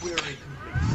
Query complete.